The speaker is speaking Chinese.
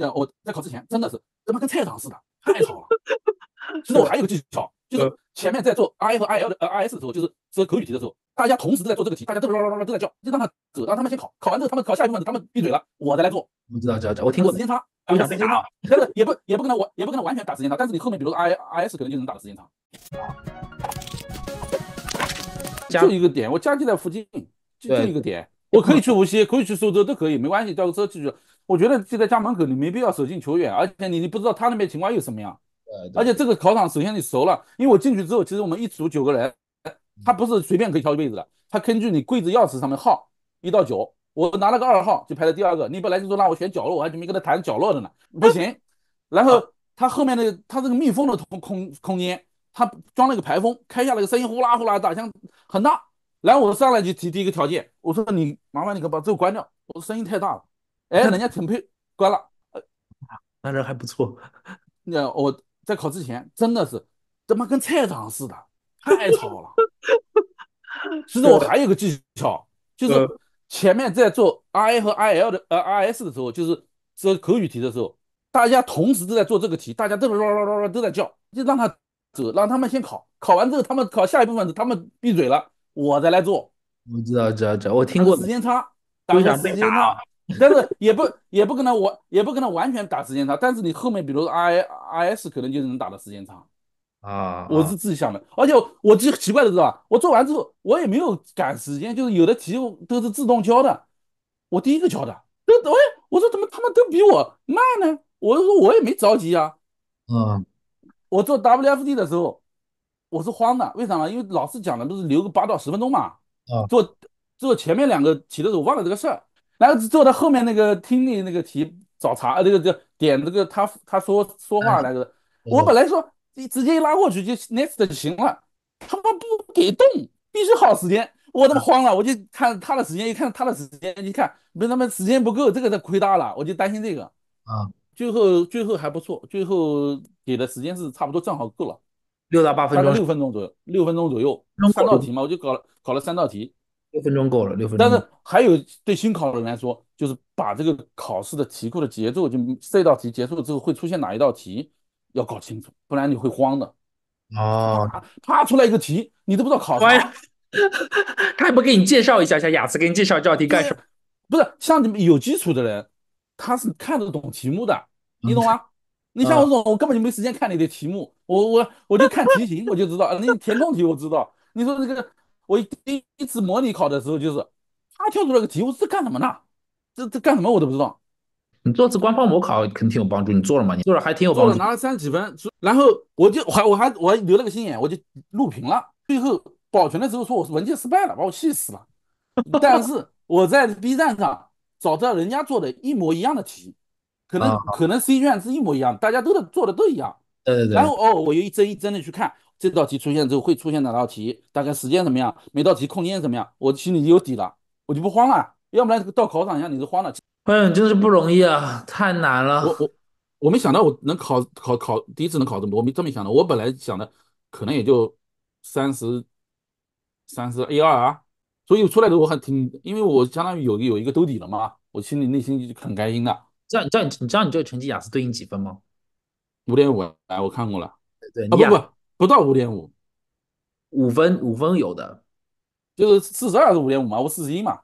那我在考之前真的是他妈跟菜场似的，太吵了。其实我还有个技巧，就是前面在做 I 和 I L 的呃 I S 的时候，就是说口语题的时候，大家同时都在做这个题，大家都啦啦啦都在叫，就让他走，让他们先考，考完之后他们考下一部分，他们闭嘴了，我再来做。我知道，知道，知道，我听过时间差，不想时间差，但是也不也不可能完也不可能完全打时间差，但是你后面比如说 I I S 可能就能打的时间长。就一个点，我家就在附近，就就一个点，我可以去无锡，可以去苏州，都可以，没关系，叫个车去。我觉得就在家门口，你没必要舍近求远，而且你你不知道他那边情况又什么样。而且这个考场首先你熟了，因为我进去之后，其实我们一组九个人，他不是随便可以挑一辈子的，他根据你柜子钥匙上面号一到九，我拿了个二号就排在第二个。你本来就说让我选角落，我还准备跟他谈角落的呢，不行。然后他后面那个他这个密封的空空空间，他装了个排风，开下来个声音呼啦呼啦大，像很大。然后我上来就提第一个条件，我说你麻烦你可把这个关掉，我说声音太大了。哎，人家挺配关了，那人还不错。那我。在考之前真的是他妈跟菜场似的，太吵了。其实我还有个技巧，就是前面在做 I 和 I L 的呃 I S 的时候，就是做口语题的时候，大家同时都在做这个题，大家都都都在叫，就让他走，让他们先考，考完之后他们考下一部分，他们闭嘴了，我再来做。我知道，知道，知道，我听过。时间差，打时间差。但是也不也不可能完也不可能完全打时间差，但是你后面比如说 I I S 可能就是能打的时间差啊，我是自己想的，而且我就奇怪的是吧，我做完之后我也没有赶时间，就是有的题都是自动交的，我第一个交的，都哎我说怎么他们都比我慢呢？我说我也没着急啊，嗯，我做 W F D 的时候我是慌的，为啥呢？因为老师讲的都是留个八到十分钟嘛，啊，做做前面两个题的时候我忘了这个事儿。然后做到后面那个听力那个题找茬，呃，这个这点这个他他说说话那个，我本来说你直接一拉过去就 next 就行了，他妈不给动，必须耗时间，我他妈慌了，我就看他的时间，一看他的时间，一看不是他妈时间不够，这个他亏大了，我就担心这个。啊。最后最后还不错，最后给的时间是差不多正好够了，六到八分钟，六分钟左右，六分钟左右，三道题嘛，我就搞了搞了三道题。六分钟够了，六分钟。但是还有对新考的人来说，就是把这个考试的题库的节奏，就这道题结束了之后会出现哪一道题，要搞清楚，不然你会慌的。哦，啪出来一个题，你都不知道考啥。他也不给你介绍一下，像雅思给你介绍这道题干什么？不是，像你们有基础的人，他是看得懂题目的，你懂吗？你像我这种，我根本就没时间看你的题目，我我我就看题型，我就知道。那填空题我知道，你说这个。我第一次模拟考的时候，就是他跳出来个题，我说这干什么呢？这这干什么我都不知道。你做次官方模考肯定有帮助，你做了吗？你做了还挺有帮助。做了拿了三十几分，然后我就还我还我还留了个心眼，我就录屏了。最后保存的时候说我是文件失败了，把我气死了。但是我在 B 站上找到人家做的一模一样的题，可能可能 C 卷是一模一样，大家都的做的都一样。对对对。然后哦，我又一帧一帧的去看。这道题出现之后会出现哪道题？大概时间怎么样？每道题空间怎么样？我心里有底了，我就不慌了。要不然到考场上你就慌了。嗯，真是不容易啊，太难了。我我我没想到我能考考考第一次能考这么多，我没这么想的。我本来想的可能也就三十三十 A 二啊，所以出来的我还挺，因为我相当于有有一个兜底了嘛，我心里内心就很开心的。知道你知道你你知道你这个成绩雅思对应几分吗？五点五，来我看过了。对，啊不不。不到五点五，五分五分有的，就是四十二是五点五嘛，我四十一嘛。